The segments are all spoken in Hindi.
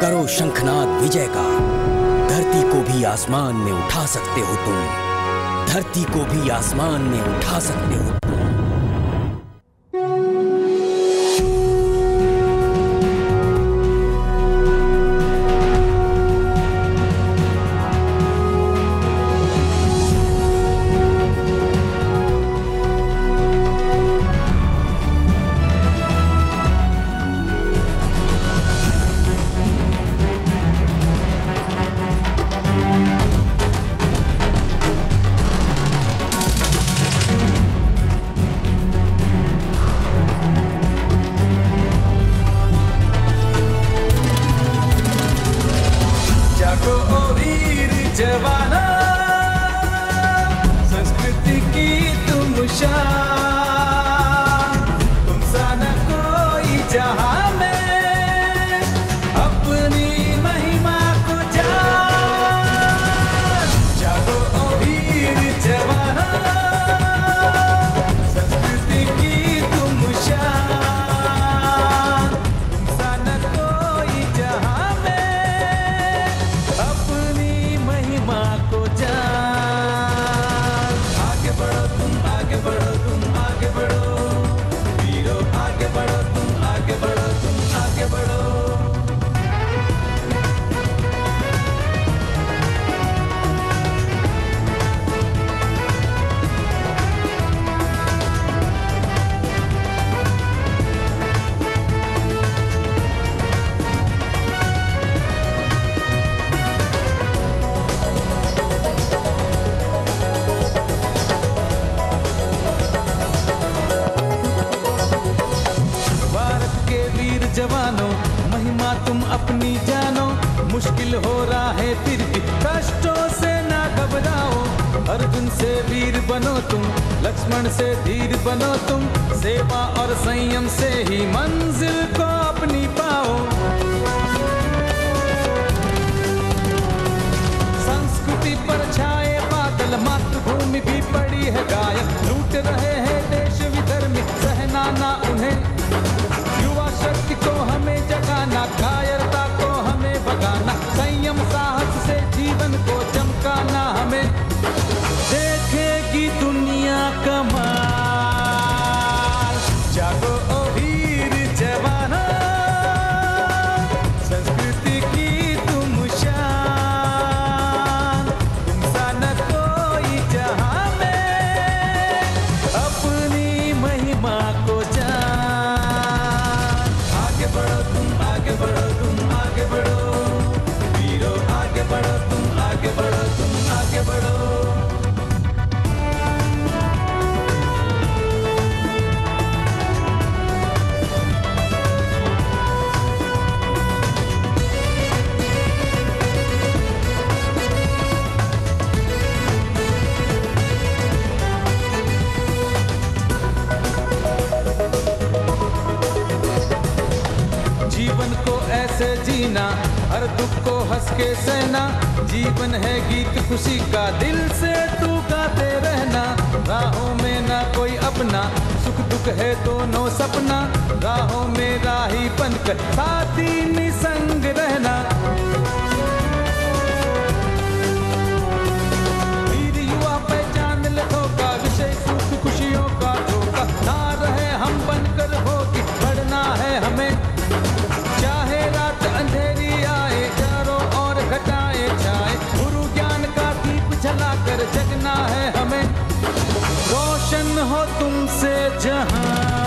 करो शंखनाद विजय का धरती को भी आसमान में उठा सकते हो तुम। धरती को भी आसमान में उठा सकते हो। जवाना। संस्कृति की तुम शान। तुम सा न कोई जहाँ जवानों, महिमा तुम अपनी जानो। मुश्किल हो रहा है फिर भी कष्टों से ना घबराओ। अर्जुन से वीर बनो तुम, लक्ष्मण से धीर बनो तुम। सेवा और संयम से ही मंजिल को अपनी पाओ। संस्कृति पर छाए बादल, मातृभूमि भी पड़ी को ऐसे जीना, हर दुख को हंस के सहना। जीवन है गीत खुशी का, दिल से तू गाते रहना। राहों में ना कोई अपना, सुख दुख है दोनों सपना। राहों में राही बनकर साथी निसंग रहना। तुमसे जहाँ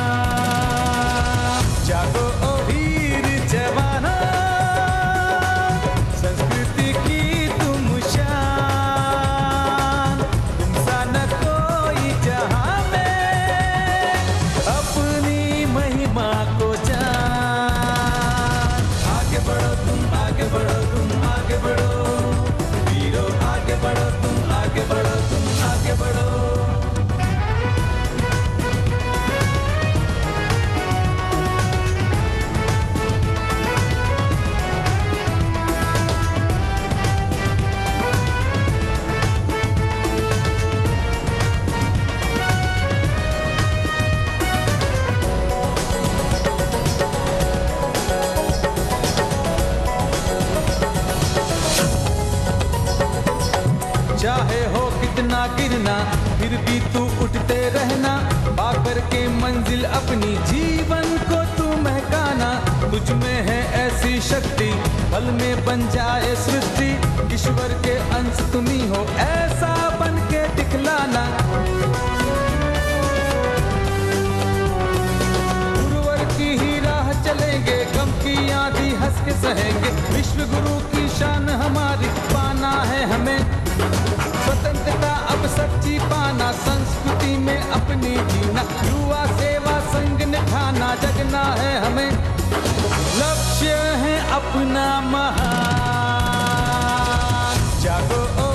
गिरना, फिर भी तू उठते रहना। बाबर के मंजिल अपनी जीवन को तू महकाना। तुझ में है ऐसी शक्ति पल में बन जाए सृष्टि। ईश्वर के अंश तुम्ही हो, ऐसा बन के दिखलाना। जाना संस्कृति में अपनी जीना। युवा सेवा संग निभाना जगना है हमें। लक्ष्य है अपना महा जागो ओ